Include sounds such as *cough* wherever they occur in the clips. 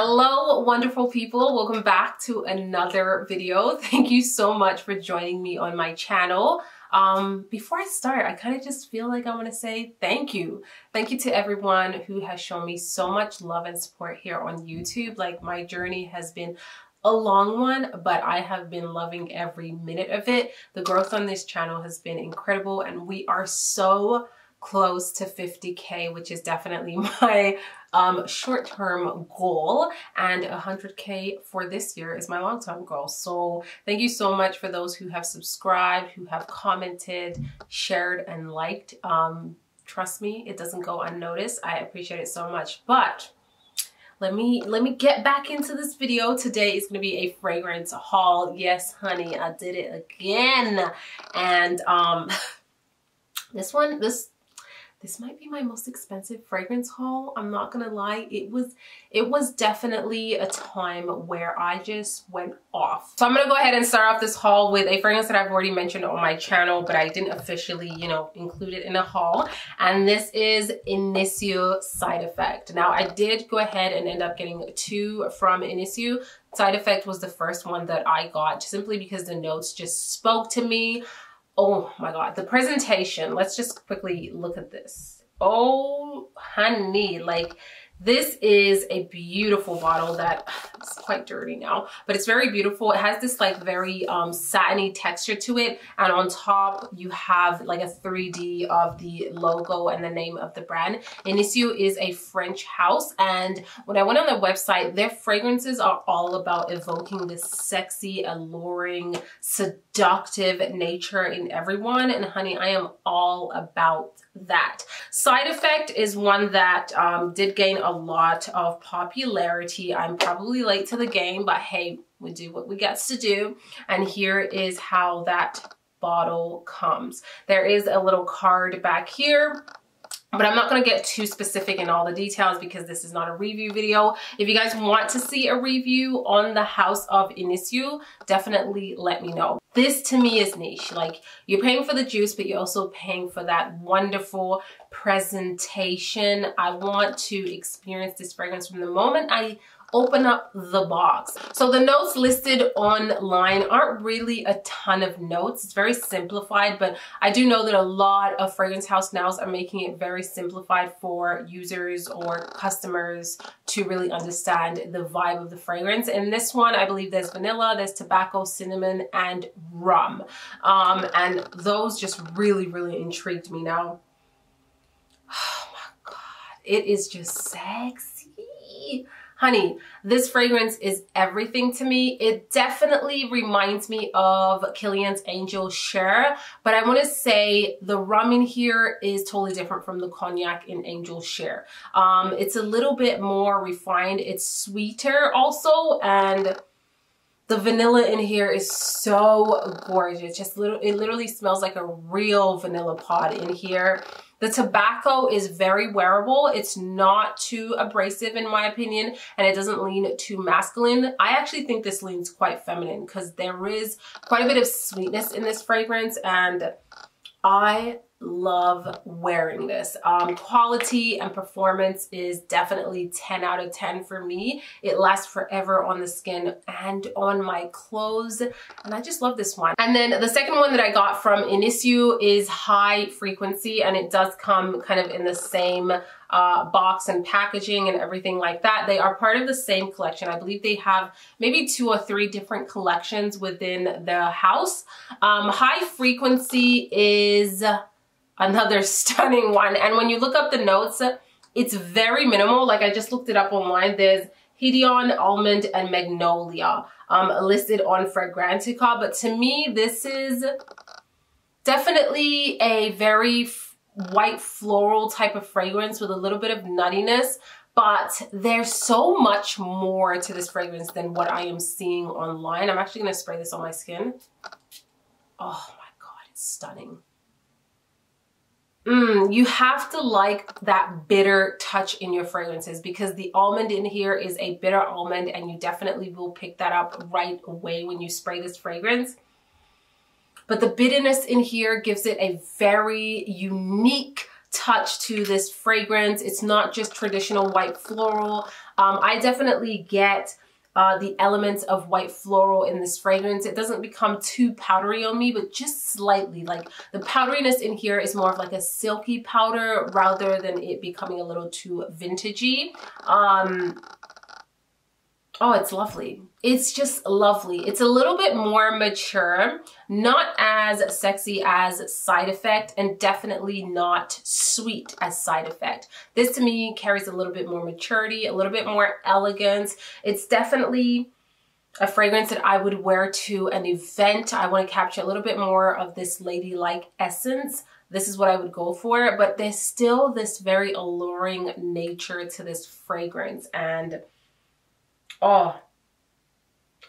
Hello, wonderful people. Welcome back to another video. *laughs* Thank you so much for joining me on my channel. Um, before I start, I kind of just feel like I want to say thank you. Thank you to everyone who has shown me so much love and support here on YouTube. Like my journey has been a long one, but I have been loving every minute of it. The growth on this channel has been incredible and we are so close to 50k which is definitely *laughs* my um, short-term goal. And 100k for this year is my long-term goal. So thank you so much for those who have subscribed who have commented shared and liked. Um, trust me it doesn't go unnoticed. I appreciate it so much. But let me let me get back into this video. Today is going to be a fragrance haul. Yes honey i did it again. And um *laughs* this one this this might be my most expensive fragrance haul. I'm not gonna lie. It was it was definitely a time where I just went off. So I'm gonna go ahead and start off this haul with a fragrance that I've already mentioned on my channel, but I didn't officially, you know, include it in a haul. And this is Initio Side Effect. Now I did go ahead and end up getting two from Initio. Side Effect was the first one that I got simply because the notes just spoke to me oh my god the presentation let's just quickly look at this oh honey like this is a beautiful bottle that *sighs* it's quite dirty now, but it's very beautiful. It has this like very um, satiny texture to it. And on top you have like a 3D of the logo and the name of the brand. Initio is a French house. And when I went on their website, their fragrances are all about evoking this sexy, alluring, seductive nature in everyone. And honey, I am all about that. Side Effect is one that um, did gain a lot of popularity. I'm probably late to the game, but hey, we do what we get to do. And here is how that bottle comes. There is a little card back here but I'm not going to get too specific in all the details because this is not a review video. If you guys want to see a review on the House of Initio, definitely let me know. This to me is niche. Like you're paying for the juice, but you're also paying for that wonderful presentation. I want to experience this fragrance from the moment I open up the box. So the notes listed online aren't really a ton of notes. It's very simplified, but I do know that a lot of fragrance house nows are making it very simplified for users or customers to really understand the vibe of the fragrance. In this one, I believe there's vanilla, there's tobacco, cinnamon, and rum. Um, and those just really, really intrigued me now. *sighs* Oh my God, it is just sexy. Honey, this fragrance is everything to me. It definitely reminds me of Kilian's Angel Share, but I want to say the rum in here is totally different from the cognac in Angel Share. Um, it's a little bit more refined. It's sweeter also, and the vanilla in here is so gorgeous. Just little, it literally smells like a real vanilla pod in here. The tobacco is very wearable. It's not too abrasive in my opinion, and it doesn't lean too masculine. I actually think this leans quite feminine because there is quite a bit of sweetness in this fragrance and I love wearing this. Um, quality and performance is definitely 10 out of 10 for me. It lasts forever on the skin and on my clothes. And I just love this one. And then the second one that I got from Initio is high frequency and it does come kind of in the same uh, box and packaging and everything like that. They are part of the same collection. I believe they have maybe two or three different collections within the house. Um, high frequency is another *laughs* stunning one. And when you look up the notes, it's very minimal. Like I just looked it up online. There's Hedion, Almond, and Magnolia um, listed on Fragrantica. But to me, this is definitely a very white floral type of fragrance with a little bit of nuttiness. But there's so much more to this fragrance than what I am seeing online. I'm actually going to spray this on my skin. Oh my God, it's stunning. Mm, you have to like that bitter touch in your fragrances because the almond in here is a bitter almond and you definitely will pick that up right away when you spray this fragrance. But the bitterness in here gives it a very unique touch to this fragrance. It's not just traditional white floral. Um, I definitely get uh, the elements of white floral in this fragrance. It doesn't become too powdery on me, but just slightly. Like the powderiness in here is more of like a silky powder rather than it becoming a little too vintagey. Um, Oh, it's lovely. It's just lovely. It's a little bit more mature, not as sexy as Side Effect, and definitely not sweet as Side Effect. This to me carries a little bit more maturity, a little bit more elegance. It's definitely a fragrance that I would wear to an event. I want to capture a little bit more of this ladylike essence. This is what I would go for, but there's still this very alluring nature to this fragrance and Oh,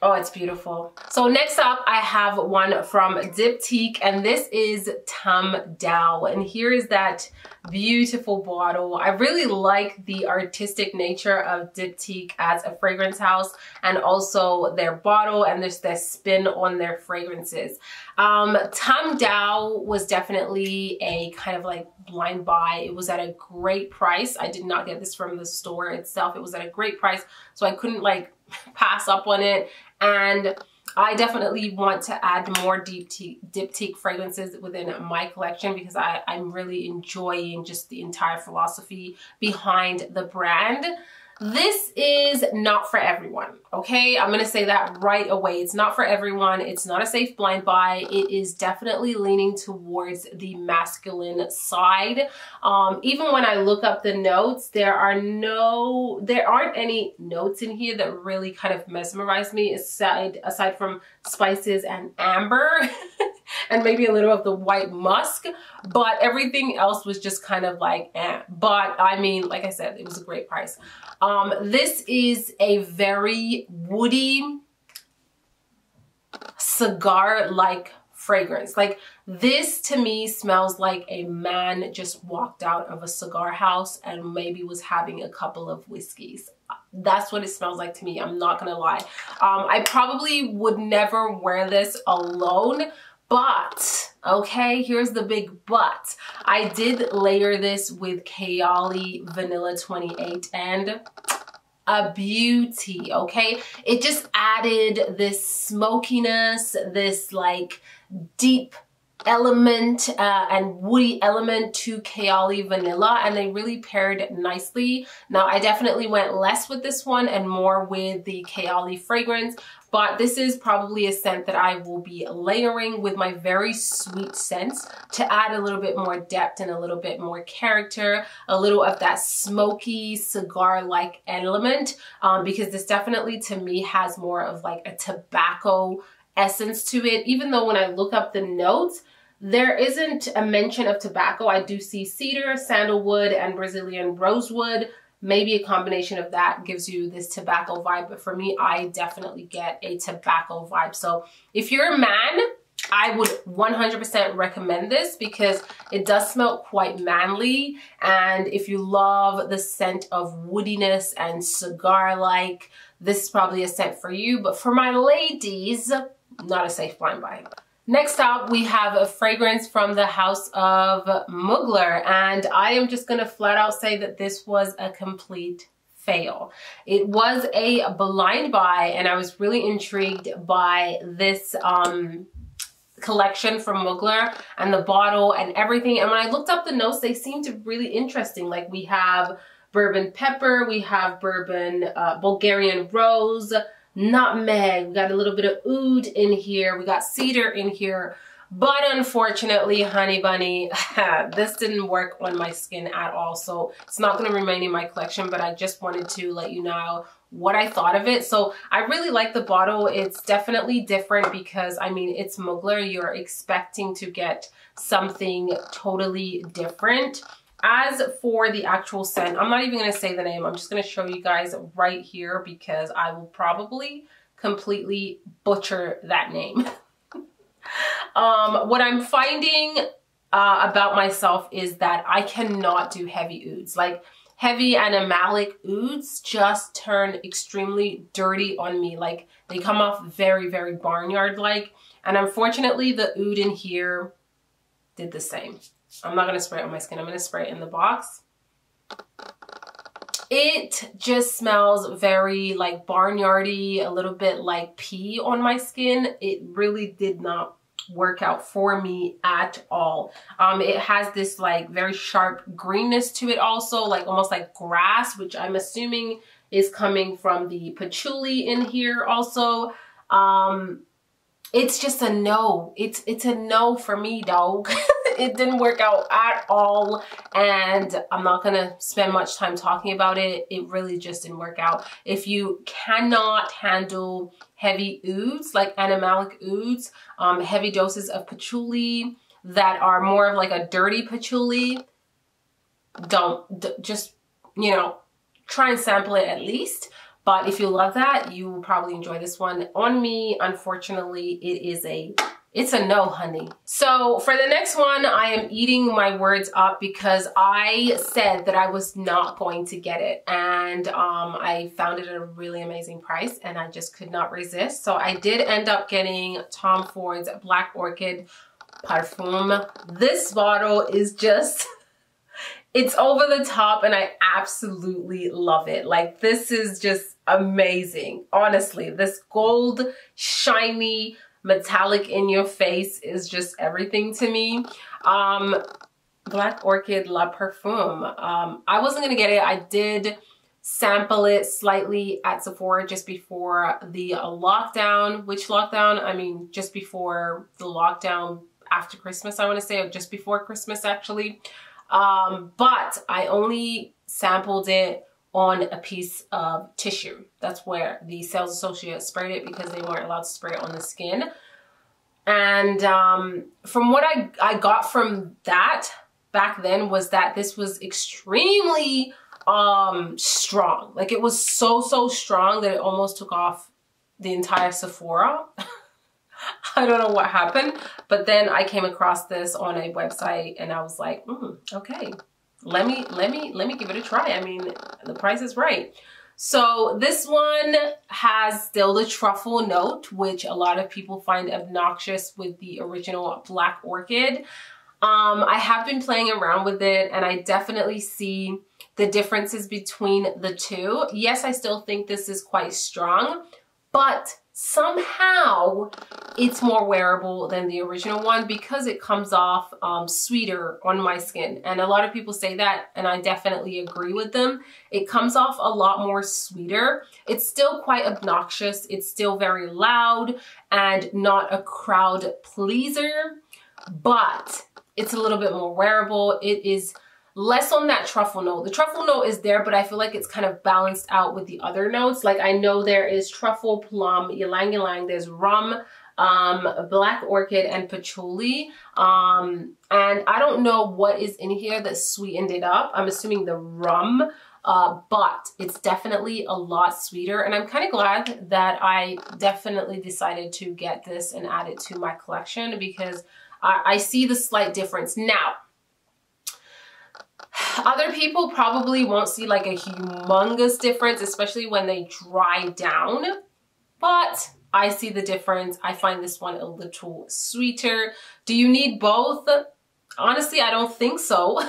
Oh, it's beautiful. So next up, I have one from Diptyque, and this is Tam Dao. And here is that beautiful bottle. I really like the artistic nature of Diptyque as a fragrance house and also their bottle and there's their spin on their fragrances. Um, Tam Dao was definitely a kind of like blind buy. It was at a great price. I did not get this from the store itself. It was at a great price, so I couldn't like pass up on it and I definitely want to add more diptyque, diptyque fragrances within my collection because I, I'm really enjoying just the entire philosophy behind the brand. This is not for everyone, okay? I'm gonna say that right away. It's not for everyone. It's not a safe blind buy. It is definitely leaning towards the masculine side. Um, even when I look up the notes, there are no, there aren't any notes in here that really kind of mesmerize me aside, aside from spices and amber *laughs* and maybe a little of the white musk. But everything else was just kind of like, eh. But I mean, like I said, it was a great price. Um, this is a very woody, cigar-like fragrance. Like this to me smells like a man just walked out of a cigar house and maybe was having a couple of whiskeys. That's what it smells like to me. I'm not gonna lie. Um, I probably would never wear this alone, but, okay, here's the big but. I did layer this with Kayali Vanilla 28 and a beauty, okay? It just added this smokiness, this like deep element uh, and woody element to Kayali Vanilla and they really paired nicely. Now I definitely went less with this one and more with the Kayali fragrance but this is probably a scent that I will be layering with my very sweet scents to add a little bit more depth and a little bit more character, a little of that smoky cigar-like element um, because this definitely to me has more of like a tobacco essence to it even though when I look up the notes there isn't a mention of tobacco. I do see cedar, sandalwood, and Brazilian rosewood. Maybe a combination of that gives you this tobacco vibe. But for me, I definitely get a tobacco vibe. So if you're a man, I would 100% recommend this because it does smell quite manly. And if you love the scent of woodiness and cigar-like, this is probably a scent for you. But for my ladies, not a safe blind buy. Next up, we have a fragrance from the house of Mugler, and I am just gonna flat out say that this was a complete fail. It was a blind buy, and I was really intrigued by this um, collection from Mugler and the bottle and everything. And when I looked up the notes, they seemed really interesting. Like we have bourbon pepper, we have bourbon uh, Bulgarian rose, nutmeg, we got a little bit of oud in here, we got cedar in here. But unfortunately, honey bunny, *laughs* this didn't work on my skin at all. So it's not going to remain in my collection, but I just wanted to let you know what I thought of it. So I really like the bottle. It's definitely different because, I mean, it's Mugler. You're expecting to get something totally different. As for the actual scent, I'm not even going to say the name. I'm just going to show you guys right here because I will probably completely butcher that name. *laughs* um, what I'm finding uh, about myself is that I cannot do heavy ouds. Like heavy animalic ouds just turn extremely dirty on me. Like they come off very, very barnyard-like. And unfortunately, the oud in here did the same. I'm not gonna spray it on my skin. I'm gonna spray it in the box. It just smells very like barnyardy, a little bit like pee on my skin. It really did not work out for me at all. Um, it has this like very sharp greenness to it also, like almost like grass, which I'm assuming is coming from the patchouli in here also. Um, it's just a no. It's it's a no for me, dog. *laughs* it didn't work out at all and I'm not gonna spend much time talking about it. It really just didn't work out. If you cannot handle heavy ouds, like animalic ouds, um, heavy doses of patchouli that are more of like a dirty patchouli, don't, just, you know, try and sample it at least. But if you love that, you will probably enjoy this one. On me, unfortunately, it is a it's a no, honey. So for the next one, I am eating my words up because I said that I was not going to get it. And um, I found it at a really amazing price and I just could not resist. So I did end up getting Tom Ford's Black Orchid Parfum. This bottle is just... *laughs* It's over the top and I absolutely love it. Like this is just amazing. Honestly, this gold, shiny, metallic in your face is just everything to me. Um, Black Orchid La Parfum. Um, I wasn't going to get it. I did sample it slightly at Sephora just before the lockdown. Which lockdown? I mean, just before the lockdown after Christmas, I want to say, just before Christmas actually. Um, but I only sampled it on a piece of tissue. That's where the sales associate sprayed it because they weren't allowed to spray it on the skin. And um, from what I, I got from that back then was that this was extremely um, strong. Like it was so, so strong that it almost took off the entire Sephora. *laughs* *laughs* I don't know what happened, but then I came across this on a website and I was like, mm, okay, let me, let me, let me give it a try. I mean, the price is right. So this one has still the truffle note, which a lot of people find obnoxious with the original Black Orchid. Um, I have been playing around with it and I definitely see the differences between the two. Yes, I still think this is quite strong, but somehow it's more wearable than the original one because it comes off um, sweeter on my skin. And a lot of people say that, and I definitely agree with them. It comes off a lot more sweeter. It's still quite obnoxious. It's still very loud and not a crowd pleaser, but it's a little bit more wearable. It is less on that truffle note. The truffle note is there, but I feel like it's kind of balanced out with the other notes. Like I know there is truffle, plum, ylang ylang, there's rum, um, black orchid, and patchouli. Um, and I don't know what is in here that sweetened it up. I'm assuming the rum, uh, but it's definitely a lot sweeter. And I'm kind of glad that I definitely decided to get this and add it to my collection because I, I see the slight difference. Now, other people probably won't see like a humongous difference, especially when they dry down, but I see the difference. I find this one a little sweeter. Do you need both? Honestly, I don't think so.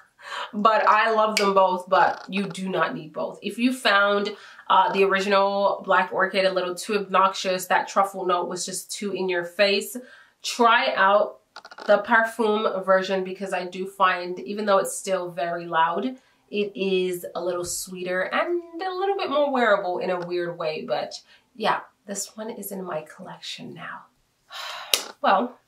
*laughs* but I love them both, but you do not need both. If you found uh, the original Black Orchid a little too obnoxious, that truffle note was just too in your face, try out the Parfum version because I do find, even though it's still very loud, it is a little sweeter and a little bit more wearable in a weird way. But yeah, this one is in my collection now. *sighs* Well,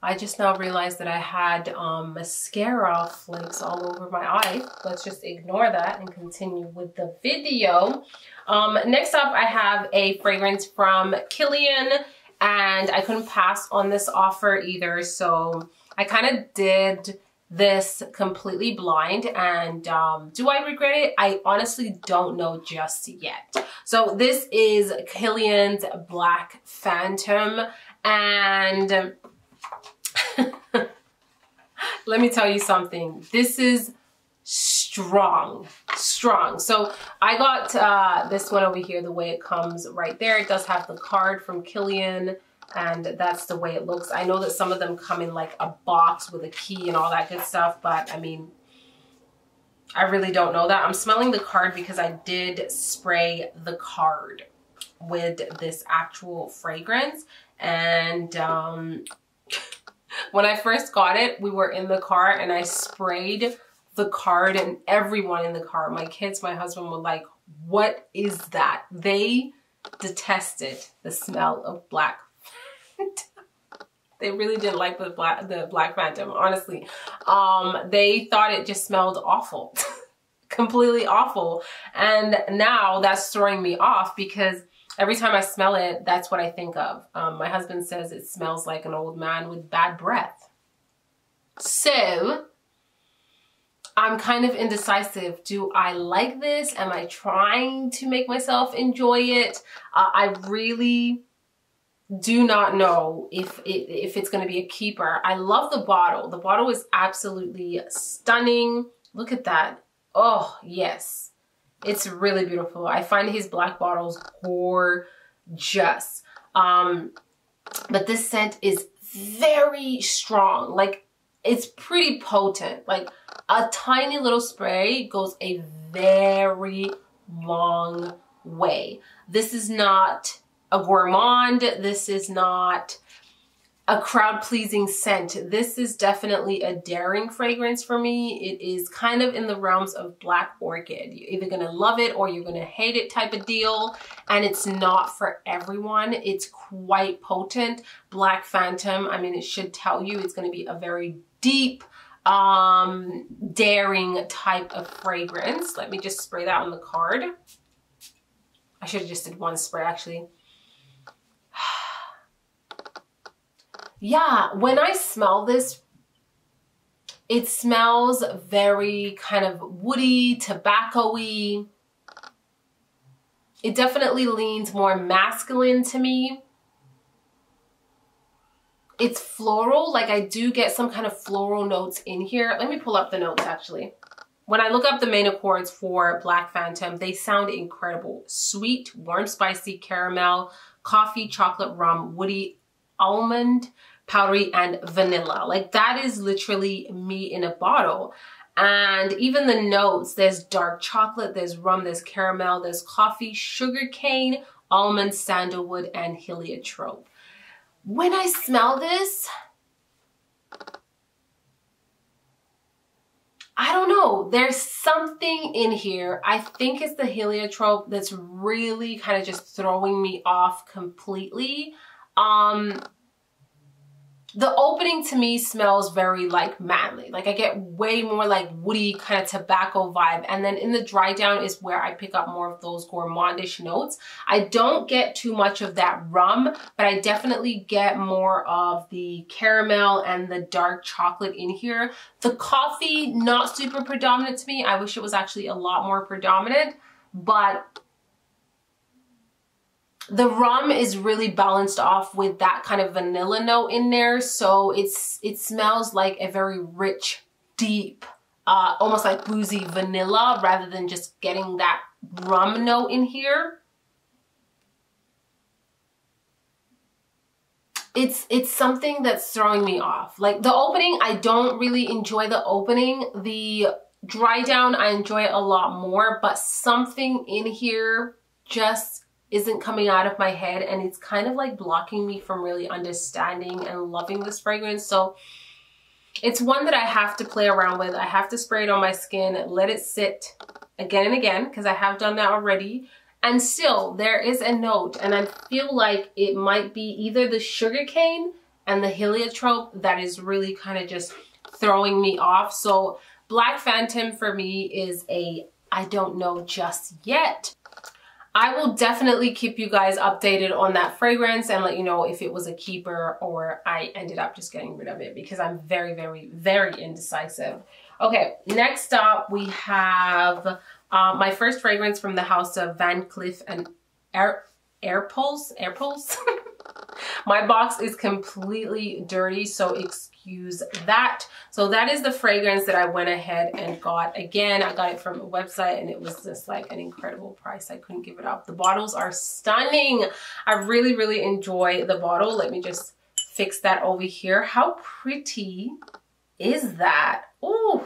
I just now realized that I had um, mascara flakes all over my eye. Let's just ignore that and continue with the video. Um, next up, I have a fragrance from Kilian and I couldn't pass on this offer either. So I kind of did this completely blind and um, do I regret it? I honestly don't know just yet. So this is Kilian's Black Phantom and *laughs* let me tell you something. This is strong, strong. So I got uh, this one over here, the way it comes right there. It does have the card from Kilian and that's the way it looks. I know that some of them come in like a box with a key and all that good stuff, but I mean, I really don't know that. I'm smelling the card because I did spray the card with this actual fragrance. And um, *laughs* when I first got it, we were in the car and I sprayed the card and everyone in the car, my kids, my husband were like, what is that? They detested the smell of black *laughs* they really didn't like the black the black phantom honestly. Um they thought it just smelled awful *laughs* completely awful. And now that's throwing me off because every time i smell it that's what i think of. Um, my husband says it smells like an old man with bad breath. So I'm kind of indecisive. Do I like this? Am I trying to make myself enjoy it? Uh, I really do not know if it, if it's going to be a keeper. I love the bottle. The bottle is absolutely stunning. Look at that. Oh, yes. It's really beautiful. I find his black bottles gorgeous. Um, but this scent is very strong. Like, it's pretty potent. Like, a tiny little spray goes a very long way. This is not a gourmand. This is not a crowd pleasing scent. This is definitely a daring fragrance for me. It is kind of in the realms of black orchid. You're either gonna love it or you're gonna hate it type of deal. And it's not for everyone. It's quite potent. Black Phantom, I mean, it should tell you it's gonna be a very deep, um, daring type of fragrance. Let me just spray that on the card. I should have just did one spray actually. *sighs* yeah, when I smell this, it smells very kind of woody, tobacco-y. It definitely leans more masculine to me. It's floral, like I do get some kind of floral notes in here. Let me pull up the notes actually. When I look up the main accords for Black Phantom, they sound incredible. Sweet, warm, spicy, caramel, coffee, chocolate, rum, woody, almond, powdery, and vanilla. Like that is literally me in a bottle. And even the notes, there's dark chocolate, there's rum, there's caramel, there's coffee, sugar cane, almond, sandalwood, and heliotrope. When I smell this, I don't know. There's something in here. I think it's the heliotrope that's really kind of just throwing me off completely. Um, the opening to me smells very like manly. Like I get way more like woody kind of tobacco vibe. And then in the dry down is where I pick up more of those gourmandish notes. I don't get too much of that rum, but I definitely get more of the caramel and the dark chocolate in here. The coffee, not super predominant to me. I wish it was actually a lot more predominant, but the rum is really balanced off with that kind of vanilla note in there. So it's it smells like a very rich, deep, uh, almost like boozy vanilla rather than just getting that rum note in here. It's, it's something that's throwing me off. Like the opening, I don't really enjoy the opening. The dry down, I enjoy it a lot more, but something in here just isn't coming out of my head and it's kind of like blocking me from really understanding and loving this fragrance. So it's one that I have to play around with. I have to spray it on my skin, let it sit again and again because I have done that already. And still, there is a note and I feel like it might be either the sugarcane and the heliotrope that is really kind of just throwing me off. So Black Phantom for me is a I don't know just yet. I will definitely keep you guys updated on that fragrance and let you know if it was a keeper or I ended up just getting rid of it because I'm very, very, very indecisive. Okay, next up we have uh, my first fragrance from the house of Van Cleef and Air, Arpels, Arpels. *laughs* my box is completely dirty, so excuse use that. So that is the fragrance that I went ahead and got. Again, I got it from a website and it was just like an incredible price. I couldn't give it up. The bottles are stunning. I really, really enjoy the bottle. Let me just fix that over here. How pretty is that? Ooh.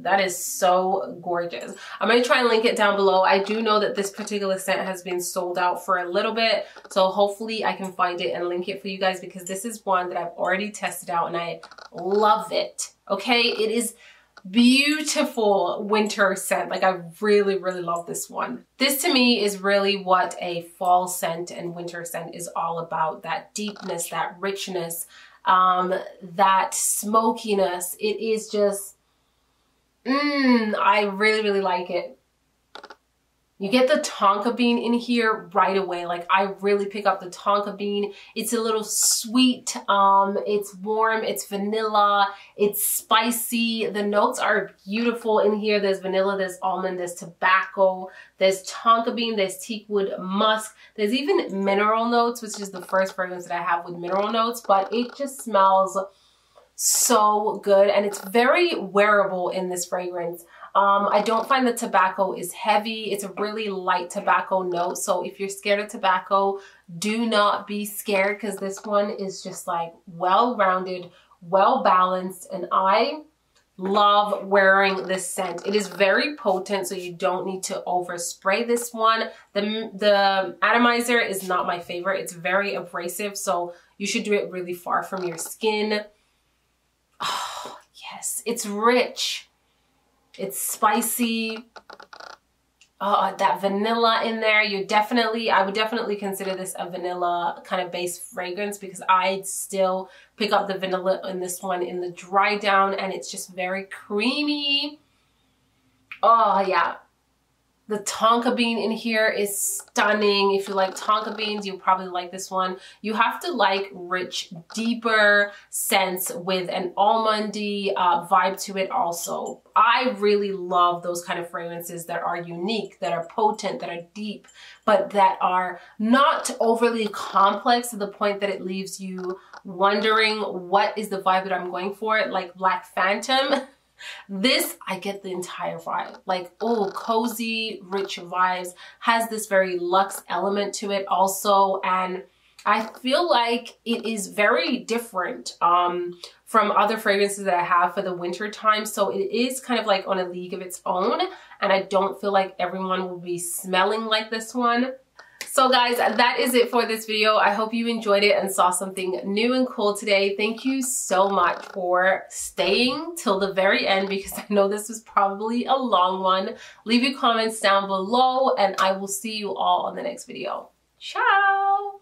That is so gorgeous. I'm going to try and link it down below. I do know that this particular scent has been sold out for a little bit. So hopefully I can find it and link it for you guys because this is one that I've already tested out and I love it. Okay, it is beautiful winter scent. Like I really, really love this one. This to me is really what a fall scent and winter scent is all about. That deepness, that richness, um, that smokiness. It is just Mmm, I really, really like it. You get the tonka bean in here right away. Like I really pick up the tonka bean. It's a little sweet. Um, it's warm. It's vanilla. It's spicy. The notes are beautiful in here. There's vanilla, there's almond, there's tobacco, there's tonka bean, there's teakwood musk. There's even mineral notes, which is the first fragrance that I have with mineral notes, but it just smells so good and it's very wearable in this fragrance. Um, I don't find the tobacco is heavy. It's a really light tobacco note. So if you're scared of tobacco, do not be scared because this one is just like well-rounded, well-balanced. And I love wearing this scent. It is very potent, so you don't need to overspray this one. The, the atomizer is not my favorite. It's very abrasive, so you should do it really far from your skin. Oh, yes, it's rich. It's spicy. Oh, that vanilla in there. You definitely, I would definitely consider this a vanilla kind of base fragrance because I still pick up the vanilla in this one in the dry down and it's just very creamy. Oh yeah, the tonka bean in here is stunning. If you like tonka beans, you'll probably like this one. You have to like rich, deeper scents with an almondy uh, vibe to it also. I really love those kind of fragrances that are unique, that are potent, that are deep, but that are not overly complex to the point that it leaves you wondering what is the vibe that I'm going for, like Black Phantom. *laughs* This, I get the entire vibe. Like, oh, cozy, rich vibes. Has this very luxe element to it also. And I feel like it is very different um, from other fragrances that I have for the winter time. So it is kind of like on a league of its own. And I don't feel like everyone will be smelling like this one. So guys, that is it for this video. I hope you enjoyed it and saw something new and cool today. Thank you so much for staying till the very end because *laughs* I know this was probably a long one. Leave your comments down below and I will see you all on the next video. Ciao!